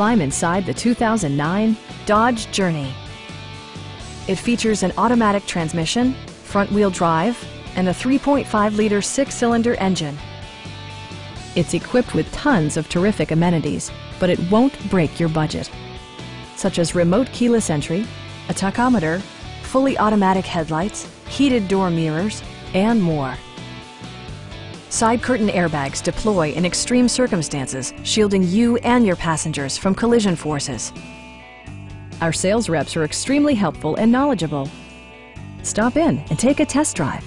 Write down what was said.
climb inside the 2009 Dodge Journey. It features an automatic transmission, front-wheel drive, and a 3.5-liter six-cylinder engine. It's equipped with tons of terrific amenities, but it won't break your budget, such as remote keyless entry, a tachometer, fully automatic headlights, heated door mirrors, and more. Side curtain airbags deploy in extreme circumstances, shielding you and your passengers from collision forces. Our sales reps are extremely helpful and knowledgeable. Stop in and take a test drive.